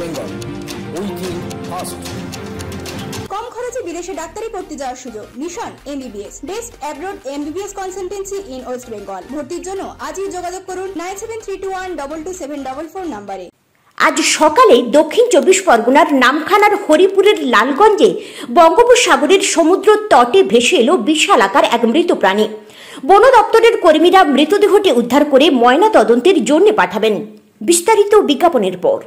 Bengal we কম খরচে বিদেশে ডাক্তারি পড়তে যাওয়ার সুযোগ। Mission MBBS best abroad MBBS consultancy in West Bengal ভর্তির জন্য আজই যোগাযোগ করুন nine seven three two one double two seven double four নাম্বারে। আজ সকালে দক্ষিণ চব্বিশ পরগনার নামখানার হরিপুরের লালগঞ্জে বঙ্গোপসাগরের সমুদ্র তটে ভেসে এলো বিশাল আকার এক মৃত প্রাণী। বন দপ্তরের কর্মীরা মৃতদেহটি উদ্ধার করে ময়না তদন্তের জন্য পাঠাবেন। বিস্তারিত বিজ্ঞাপনের পর।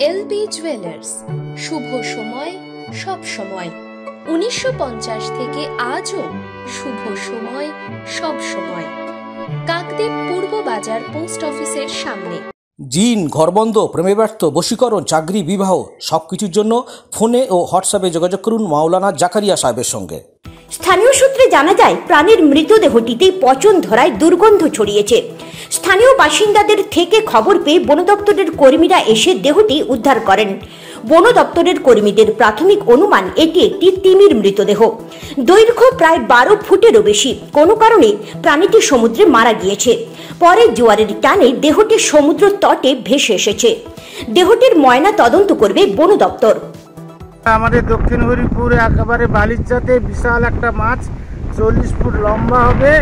এলবি জুয়েলার্স শুভ সময় সব সময়। উনিশশো থেকে আজও শুভ সময় সব সময়। কাকদ্বীপ পূর্ব বাজার পোস্ট অফিসের সামনে। জিন ঘরবন্ধ প্রেমে ব্যর্থ বশীকরণ চাকরি বিবাহ সব কিছুর জন্য ফোনে ও হোয়াটসঅ্যাপে যোগাযোগ করুন মাওলানা জাকারিয়া সাহেবের সঙ্গে। স্থানীয় সূত্রে জানা যায় প্রাণীর মৃতদেহটিতে পচন ধরায় দুর্গন্ধ ছড়িয়েছে। স্থানীয় বাসিন্দাদের থেকে খবর পেয়ে বন দপ্তরের কর্মীরা এসে দেহটি উদ্ধার করেন। বন দপ্তরের কর্মীদের প্রাথমিক অনুমান, এটি একটি তিমির মৃতদেহ। দৈর্ঘ্য প্রায় বারো ফুটেরও বেশি। কোনো কারণে প্রাণীটি সমুদ্রে মারা গিয়েছে। পরে জোয়ারের টানে দেহটি সমুদ্র তটে ভেসে এসেছে। দেহটির ময়না তদন্ত করবে বন দপ্তর। আমাদের দক্ষিণ হরিপুরে একেবারে বালিচাতে বিশাল একটা মাছ, চল্লিশ ফুট লম্বা হবে।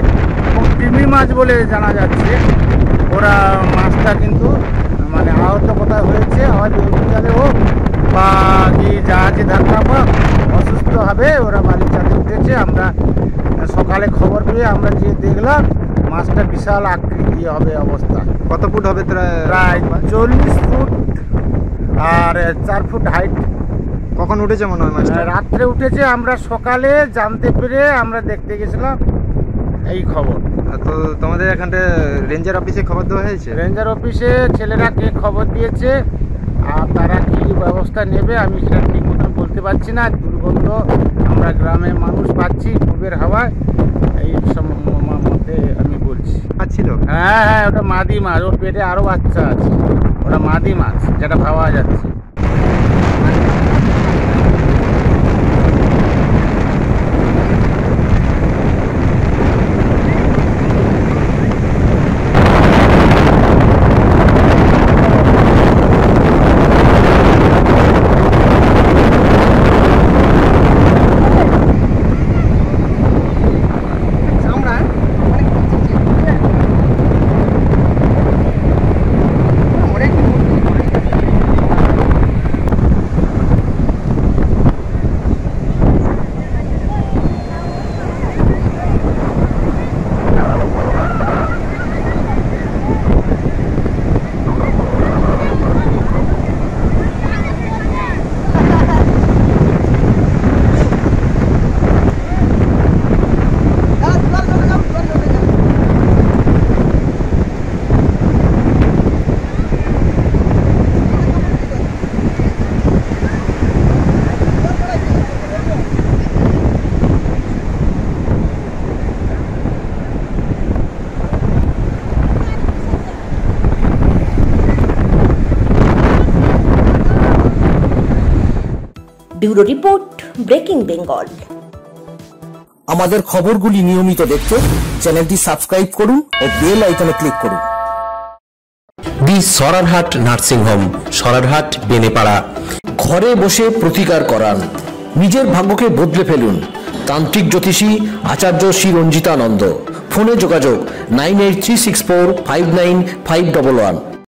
তিমি মাছ বলে জানা যাচ্ছে। ওরা মাছটা কিন্তু মানে আহত কোথায় হয়েছে হয়তো হসপিটালে হোক বা কি জাহাজে ধাক্কা পাক অসুস্থ হবে ওরা বালিচাতে উঠেছে। আমরা সকালে খবর পেয়ে আমরা গিয়ে দেখলাম মাছটা বিশাল আকৃতি হবে অবস্থা। কত ফুট হবে প্রায় চল্লিশ ফুট আর চার ফুট হাইট কখন উঠেছে মনে হয় মাছটা? রাত্রে উঠেছে আমরা সকালে জানতে পেরে আমরা দেখতে গেছিলাম এই খবর। তো তোমাদের এখানটা রেঞ্জার অফিসে খবর দেওয়া হয়েছে? রেঞ্জার অফিসে ছেলেরা কে খবর দিয়েছে আর তারা কি ব্যবস্থা নেবে আমি সেটা ঠিক মতন বলতে পারছি না। দুর্গন্ধ আমরা গ্রামের মানুষ পাচ্ছি পূর্বের হাওয়ায় এই মধ্যে আমি বলছি। পাচ্ছিল হ্যাঁ হ্যাঁ ওটা মাদি মাছ ওর পেটে আরও বাচ্চা আছে। ওটা মাদি মাছ যেটা ভাবা যাচ্ছে। Bureau report breaking Bengal. আমাদের খবরগুলি নিয়মিত দেখতে চ্যানেলটি সাবস্ক্রাইব করুন ও বেল আইকনে ক্লিক করুন। The Sorarhat nursing home Sorarhat Benepara. ঘরে বসে প্রতিকার করান নিজের ভাগ্যকে বদলে ফেলুন। তান্ত্রিক জ্যোতিষী আচার্য শ্রী রঞ্জিতানন্দ। ফোনে যোগাযোগ nine eight three six four five nine five double one.